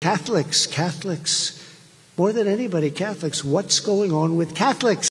Catholics, Catholics, more than anybody, Catholics, what's going on with Catholics?